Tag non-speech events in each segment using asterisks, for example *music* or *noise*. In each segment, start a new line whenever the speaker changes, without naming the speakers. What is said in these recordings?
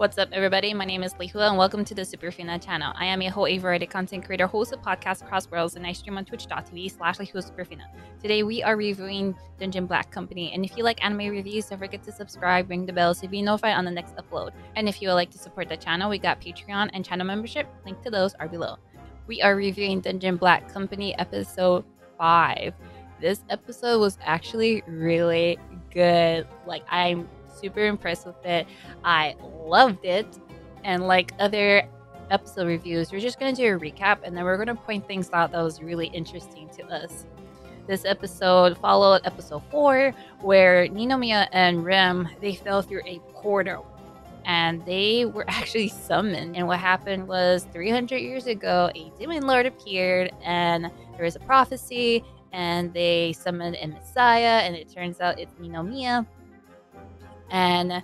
What's up, everybody? My name is Lehua, and welcome to the Superfina channel. I am a whole variety content creator, host of podcast across worlds, and I stream on twitch.tv slash Lehua Superfina. Today, we are reviewing Dungeon Black Company, and if you like anime reviews, don't forget to subscribe, ring the bell so you be notified on the next upload. And if you would like to support the channel, we got Patreon and channel membership. Link to those are below. We are reviewing Dungeon Black Company episode 5. This episode was actually really good. Like, I'm super impressed with it. I loved it. And like other episode reviews, we're just going to do a recap and then we're going to point things out that was really interesting to us. This episode followed episode 4 where Ninomiya and Rim they fell through a portal and they were *laughs* actually summoned. And what happened was 300 years ago, a demon lord appeared, and there was a prophecy, and they summoned a messiah, and it turns out it's Ninomiya. And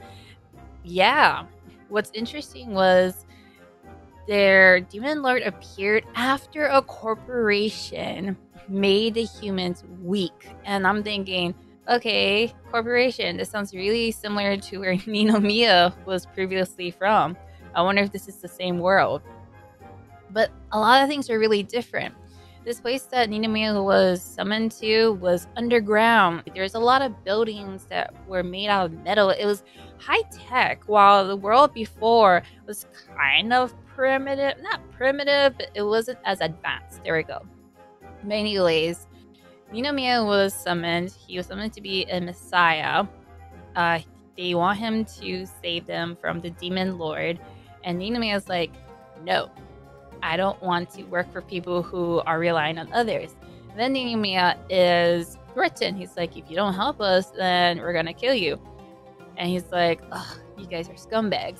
yeah, what's interesting was their demon lord appeared after a corporation made the humans weak. And I'm thinking, okay, corporation, this sounds really similar to where *laughs* Ninomiya was previously from. I wonder if this is the same world. But a lot of things are really different. This place that Ninomiya was summoned to was underground. There's a lot of buildings that were made out of metal. It was high tech, while the world before was kind of primitive. Not primitive, but it wasn't as advanced. There we go. But anyways, Ninomiya was summoned. He was summoned to be a messiah. Uh, they want him to save them from the demon lord. And Ninomiya is like, no, I don't want to work for people who are relying on others. And then Ninomiya is threatened. He's like, if you don't help us, then we're gonna kill you. And he's like, oh, you guys are scumbags.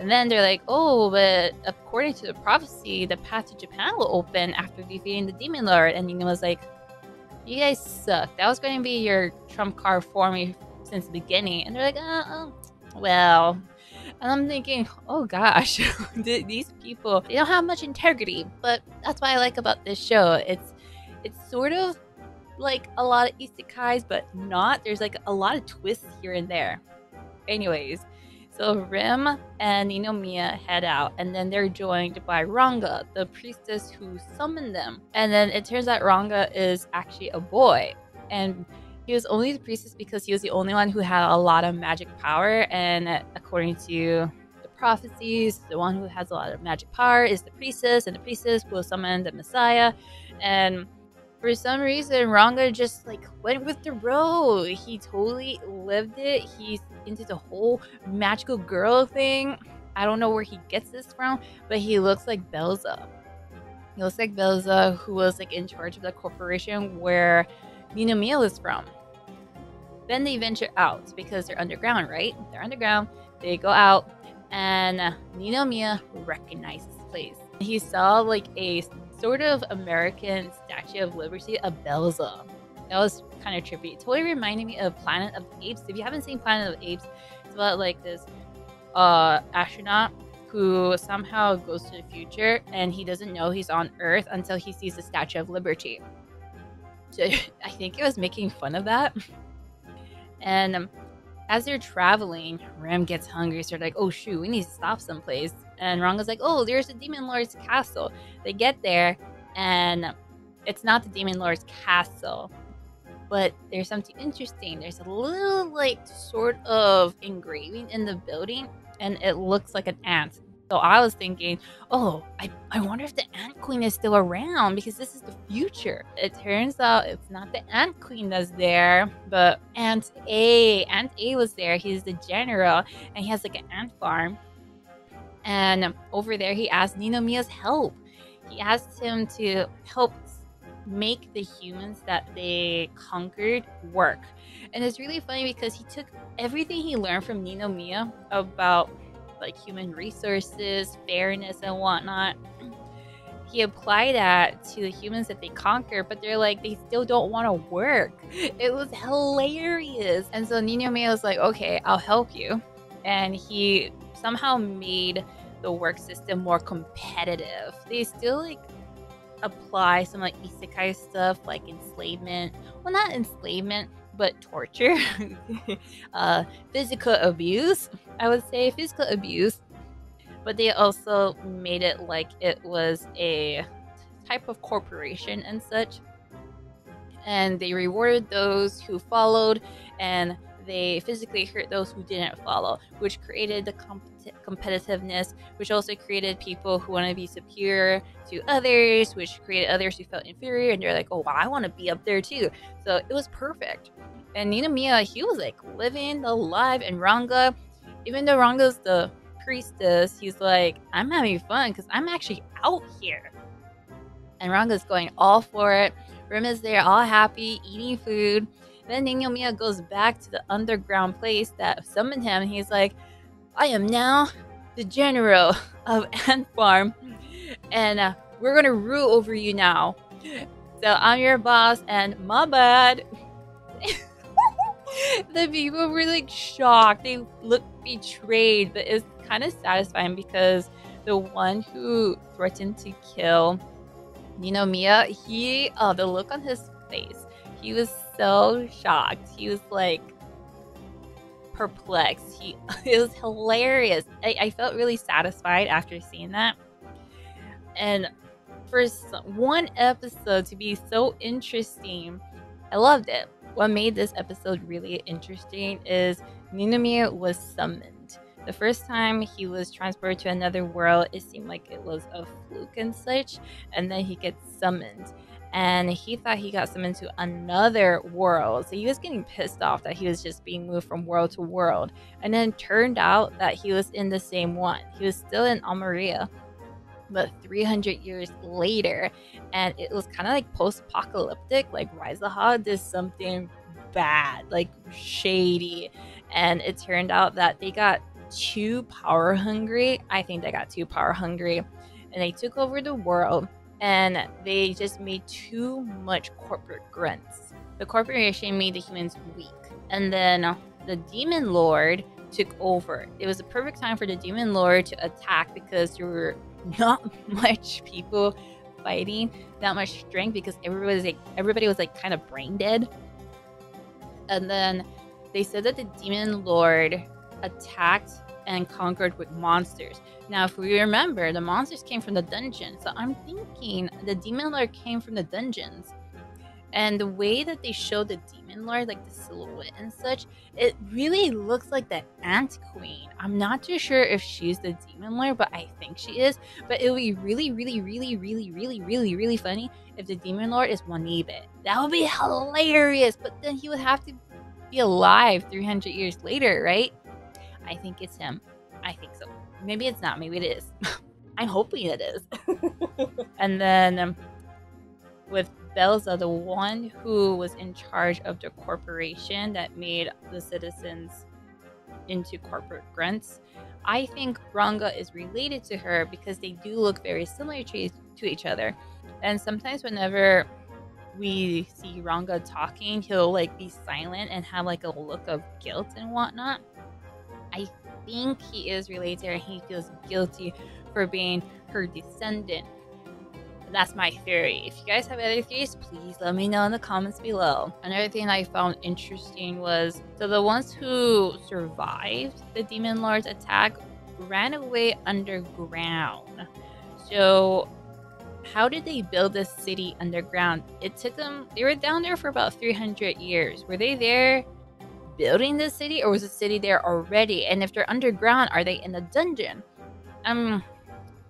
And then they're like, oh, but according to the prophecy, the path to Japan will open after defeating the demon lord. And Ninomiya's like, you guys suck. That was going to be your trump card for me since the beginning. And they're like, uh, uh well, and I'm thinking, oh gosh, *laughs* these people they don't have much integrity. But that's what I like about this show. It's it's sort of like a lot of isekais, but not. There's like a lot of twists here and there. Anyways, so Rim and Ninomiya head out, and then they're joined by Ranga, the priestess who summoned them. And then it turns out Ranga is actually a boy. And he was only the priestess because he was the only one who had a lot of magic power. And according to the prophecies, the one who has a lot of magic power is the priestess, and the priestess will summon the Messiah. And for some reason, Ranga just like went with the role. He totally lived it. He's into the whole magical girl thing. I don't know where he gets this from, but he looks like Belza. He looks like Belza, who was like in charge of the corporation where Ninomiya is from. Then they venture out because they're underground, right? They're underground. They go out, and Ninomiya recognizes the place. He saw like a sort of American Statue of Liberty a Belza. That was kind of trippy. It totally reminded me of Planet of the Apes. If you haven't seen Planet of the Apes, it's about like this uh, astronaut who somehow goes to the future and he doesn't know he's on Earth until he sees the Statue of Liberty. So *laughs* I think it was making fun of that. *laughs* And um, as they're traveling, Rim gets hungry. So they're like, oh, shoot, we need to stop someplace. And Ranga's like, oh, there's the Demon Lord's castle. They get there, and it's not the Demon Lord's castle. But there's something interesting. There's a little, like, sort of engraving in the building, and it looks like an ant. So I was thinking, oh, I, I wonder if the Ant Queen is still around because this is the future. It turns out it's not the Ant Queen that's there, but Ant A. Ant A was there. He's the general and he has like an ant farm. And over there, he asked Ninomiya's help. He asked him to help make the humans that they conquered work. And it's really funny because he took everything he learned from Ninomiya about like human resources, fairness, and whatnot. He applied that to the humans that they conquer, but they're like, they still don't want to work. *laughs* It was hilarious. And so Ninomiya was like, okay, I'll help you. And he somehow made the work system more competitive. They still like apply some like isekai stuff like enslavement. Well, not enslavement, but torture, *laughs* uh, physical abuse. I would say physical abuse, but they also made it like it was a type of corporation and such. And they rewarded those who followed, and they physically hurt those who didn't follow, which created the comp- competitiveness, which also created people who want to be superior to others, which created others who felt inferior, and they're like, oh, I want to be up there too. So it was perfect. And Ninomiya, he was like living the life, and Ranga, even though Ranga's the priestess, he's like, I'm having fun because I'm actually out here. And Ranga's going all for it. Rima's there, all happy, eating food. Then Ninomiya goes back to the underground place that summoned him. He's like, I am now the general of *laughs* Ant Farm, and uh, we're gonna rule over you now. So I'm your boss, and my bad. *laughs* the people were like shocked. They looked betrayed, but it's kind of satisfying because the one who threatened to kill Ninomiya, he, oh, the look on his face, he was so shocked. He was like perplexed. He, *laughs* it was hilarious. I, I felt really satisfied after seeing that. And for one episode to be so interesting, I loved it. What made this episode really interesting is Ninomiya was summoned. The first time he was transported to another world, it seemed like it was a fluke and such, and then he gets summoned. And he thought he got summoned to another world. So he was getting pissed off that he was just being moved from world to world. And then turned out that he was in the same one. He was still in Amuria, but 300 years later. And it was kind of like post apocalyptic. Like Raizaha did something bad, like shady. And it turned out that they got too power hungry. I think they got too power hungry. And they took over the world and they just made too much corporate grunts. The corporation made the humans weak. And then the demon lord took over. It was a perfect time for the demon lord to attack because there were not *laughs* much people fighting, not much strength because everybody was like everybody was like kind of brain dead. And then they said that the demon lord attacked and conquered with monsters. Now, if we remember, the monsters came from the dungeon. So I'm thinking the demon lord came from the dungeons. And the way that they show the demon lord, like the silhouette and such, it really looks like the ant queen. I'm not too sure if she's the demon lord, but I think she is. But it would be really, really, really, really, really, really, really funny if the demon lord is Wanibe. That would be hilarious. But then he would have to be alive 300 years later, right? I think it's him. I think so. Maybe it's not. Maybe it is. *laughs* I'm hoping it is. *laughs* and then um, with Belza, the one who was in charge of the corporation that made the citizens into corporate grunts, I think Ranga is related to her because they do look very similar to, to each other. And sometimes, whenever we see Ranga talking, he'll like be silent and have like a look of guilt and whatnot. I think he is related and he feels guilty for being her descendant. That's my theory. If you guys have other theories, please let me know in the comments below. Another thing I found interesting was so the ones who survived the Demon Lord's attack ran away underground. So how did they build this city underground? It took them, they were down there for about 300 years. Were they there building the city or was the city there already? And if they're underground, are they in a dungeon? Um,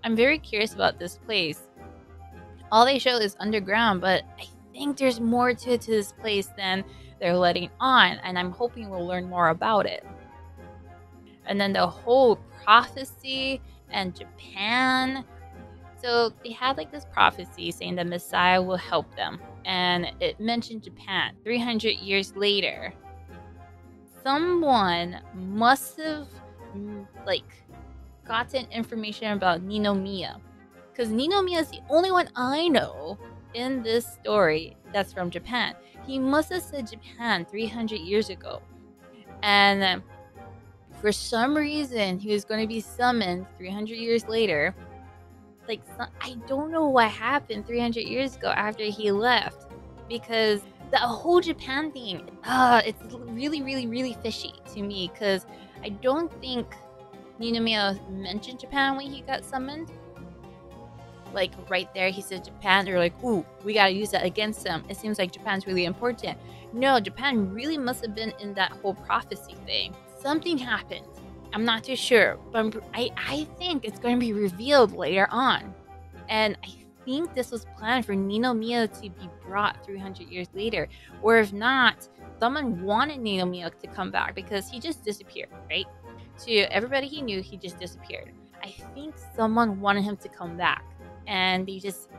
I'm very curious about this place. All they show is underground, but I think there's more to it to this place than they're letting on, and I'm hoping we'll learn more about it. And then the whole prophecy and Japan. So they had like this prophecy saying the Messiah will help them, and it mentioned Japan. 300 years later, someone must have mm, like gotten information about Ninomiya. Because Ninomiya is the only one I know in this story that's from Japan. He must have said Japan 300 years ago. And for some reason, he was going to be summoned 300 years later. Like, I don't know what happened 300 years ago after he left. Because the whole Japan thing, uh, it's really, really, really fishy to me because I don't think Ninomiya mentioned Japan when he got summoned? Like right there, he said Japan. They're like, ooh, we gotta use that against them. It seems like Japan's really important. No, Japan really must have been in that whole prophecy thing. Something happened. I'm not too sure, but I, I think it's going to be revealed later on. And I think this was planned for Ninomiya to be brought 300 years later. Or if not, someone wanted Ninomiya to come back because he just disappeared, right? To everybody he knew, he just disappeared. I think someone wanted him to come back. And they just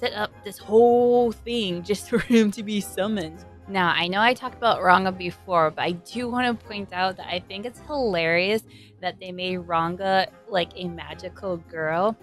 set up this whole thing just *laughs* for him to be summoned. Now, I know I talked about Ranga before, but I do want to point out that I think it's hilarious that they made Ranga like a magical girl.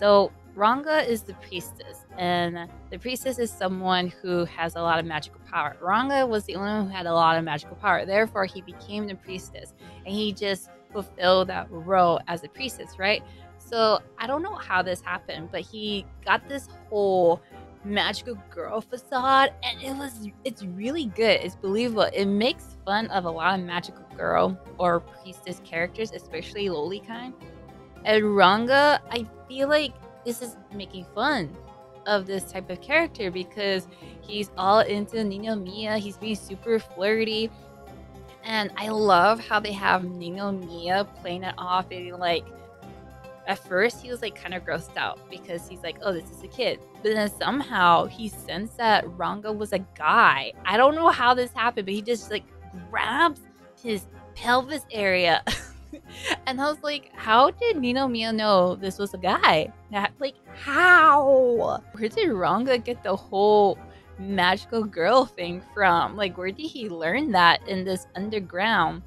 So, Ranga is the priestess, and the priestess is someone who has a lot of magical power. Ranga was the only one who had a lot of magical power, therefore, he became the priestess, and he just fulfilled that role as a priestess, right? So, I don't know how this happened, but he got this whole magical girl facade and it was it's really good it's believable it makes fun of a lot of magical girl or priestess characters especially loli kind and ranga i feel like this is making fun of this type of character because he's all into Ninomiya. he's being super flirty and i love how they have Ninomiya playing it off being like at first he was like kind of grossed out because he's like, oh, this is a kid. But then somehow he sensed that Ranga was a guy. I don't know how this happened, but he just like grabs his pelvis area. *laughs* *laughs* and I was like, how did Ninomiya know this was a guy? Not like how? Where did Ranga get the whole magical girl thing from? Like, where did he learn that in this underground?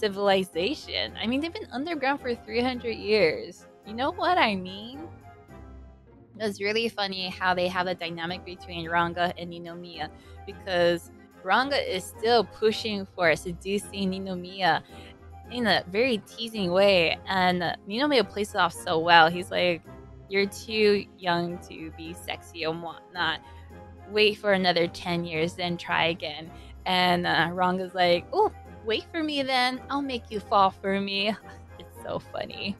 civilization. I mean, they've been underground for 300 years. You know what I mean? It's really funny how they have a dynamic between Ranga and Ninomiya because Ranga is still pushing for seducing Ninomiya in a very teasing way, and Ninomiya plays it off so well. He's like, You're too young to be sexy and whatnot. Wait for another 10 years, then try again. And uh, Ranga's like, Oh, wait for me then. I'll make you fall for me. *laughs* It's so funny.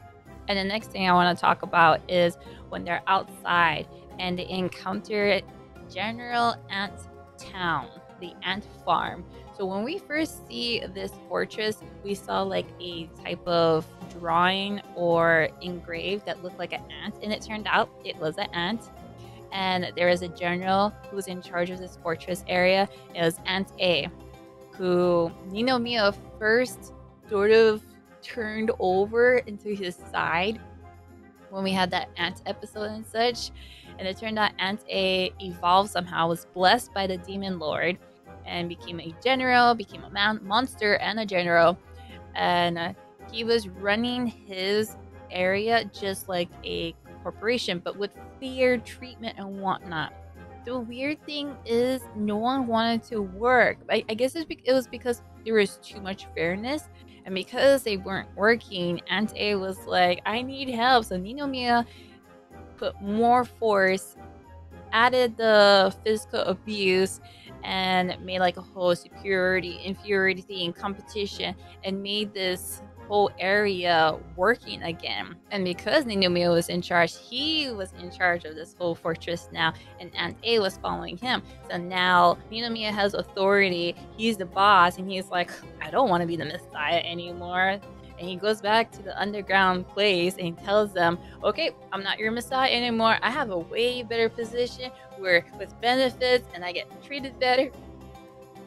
And the next thing I want to talk about is when they're outside and they encounter General Ant Town, the ant farm. So when we first see this fortress, we saw like a type of drawing or engraved that looked like an ant, and it turned out it was an ant. And there is a general who was in charge of this fortress area. It was Ant A who Nino Ninomiya first sort of turned over into his side when we had that ant episode and such. And it turned out Ant A evolved somehow, was blessed by the demon lord, and became a general, became a man- monster and a general. And uh, he was running his area just like a corporation, but with fair treatment and whatnot the weird thing is no one wanted to work. I, I guess it was because there was too much fairness. And because they weren't working, Ant A was like, I need help. So Ninomiya put more force, added the physical abuse, and made like a whole superiority, inferiority, and competition, and made this whole area working again. And because Ninomiya was in charge, he was in charge of this whole fortress now, and Ant A was following him. So now Ninomiya has authority. He's the boss, and he's like, I don't want to be the Messiah anymore. And he goes back to the underground place and he tells them, Okay, I'm not your Messiah anymore. I have a way better position where with benefits and I get treated better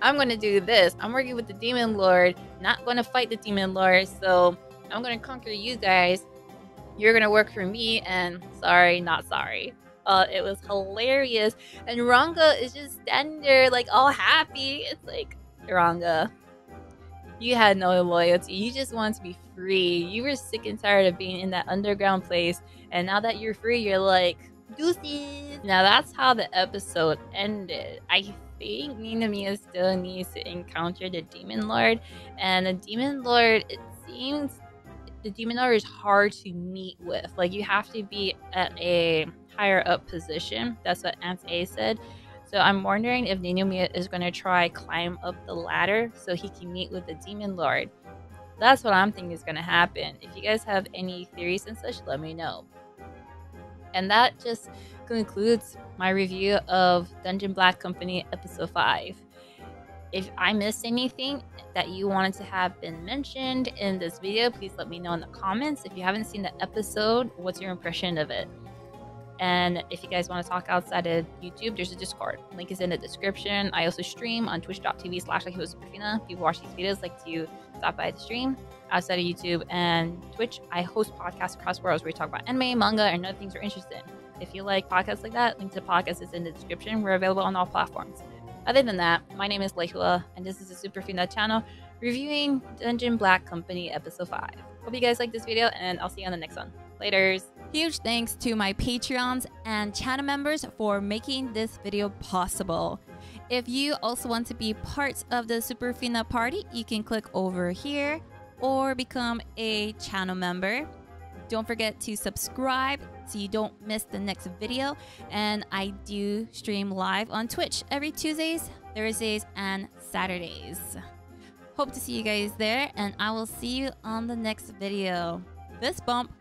I'm going to do this. I'm working with the demon lord, not going to fight the demon lord. So I'm going to conquer you guys. You're going to work for me. And sorry, not sorry. Uh, it was hilarious. And Ranga is just standing there, like all happy. It's like, Ranga, you had no loyalty. You just wanted to be free. You were sick and tired of being in that underground place. And now that you're free, you're like, deuces. Now that's how the episode ended. I think Ninomiya still needs to encounter the Demon Lord. And the Demon Lord, it seems the Demon Lord is hard to meet with. Like you have to be at a higher up position. That's what Ant A said. So I'm wondering if Ninomiya is going to try climb up the ladder so he can meet with the Demon Lord. That's what I'm thinking is going to happen. If you guys have any theories and such, let me know. And that just concludes my review of Dungeon Black Company episode 5. If I missed anything that you wanted to have been mentioned in this video, please let me know in the comments. If you haven't seen the episode, what's your impression of it? And if you guys want to talk outside of YouTube, there's a Discord. Link is in the description. I also stream on twitch.tv slash like Superfina. People watch these videos like to stop by the stream outside of YouTube and Twitch. I host podcasts across worlds where we talk about anime, manga, and other things we're interested in. If you like podcasts like that, link to the podcast is in the description. We're available on all platforms. Other than that, my name is Lehua, and this is the Superfina channel reviewing Dungeon Black Company Episode 5. Hope you guys like this video, and I'll see you on the next one. Laters!
Huge thanks to my Patreons and channel members for making this video possible. If you also want to be part of the Superfina party, you can click over here or become a channel member. Don't forget to subscribe so you don't miss the next video. And I do stream live on Twitch every Tuesdays, Thursdays, and Saturdays. Hope to see you guys there, and I will see you on the next video. This bump.